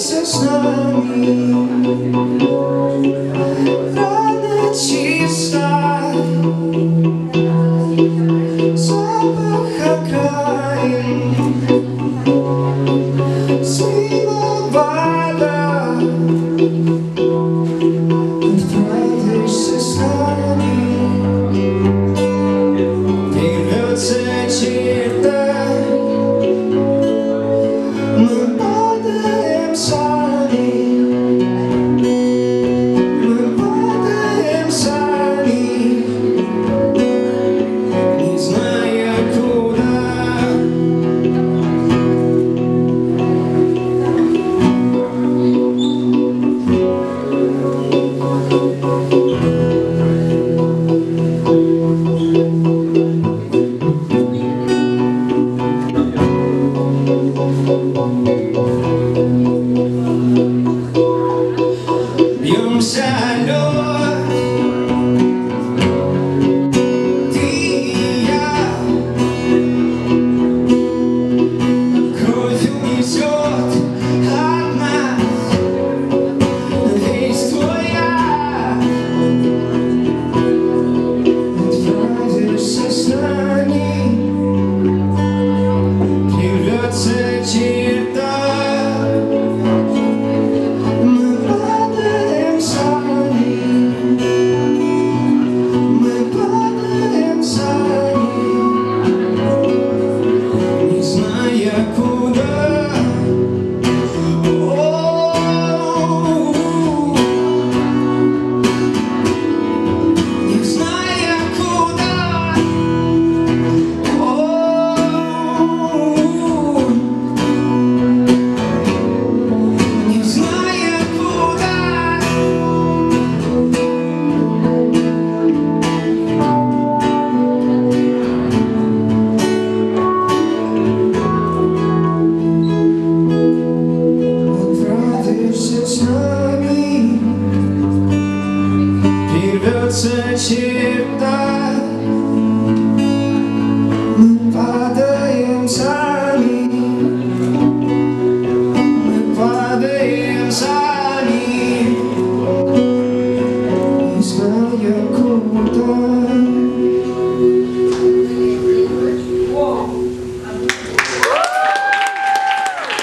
sister fumes I know нами, прервется черта.